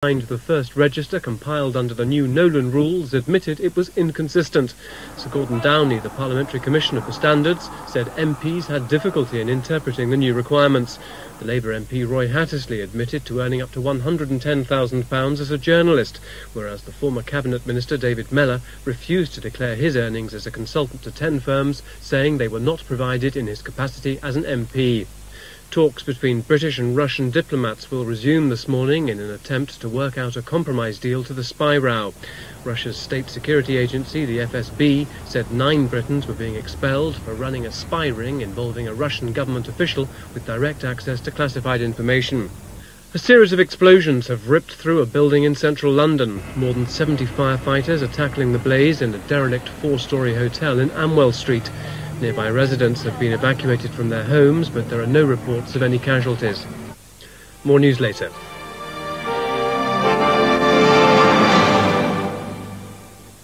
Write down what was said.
the first register compiled under the new Nolan rules admitted it was inconsistent. Sir Gordon Downie, the Parliamentary Commissioner for Standards, said MPs had difficulty in interpreting the new requirements. The Labour MP Roy Hattersley admitted to earning up to £110,000 as a journalist, whereas the former Cabinet Minister David Mellor refused to declare his earnings as a consultant to 10 firms, saying they were not provided in his capacity as an MP. Talks between British and Russian diplomats will resume this morning in an attempt to work out a compromise deal to the spy row. Russia's state security agency, the FSB, said nine Britons were being expelled for running a spy ring involving a Russian government official with direct access to classified information. A series of explosions have ripped through a building in central London. More than 70 firefighters are tackling the blaze in a derelict four-storey hotel in Amwell Street. Nearby residents have been evacuated from their homes, but there are no reports of any casualties. More news later.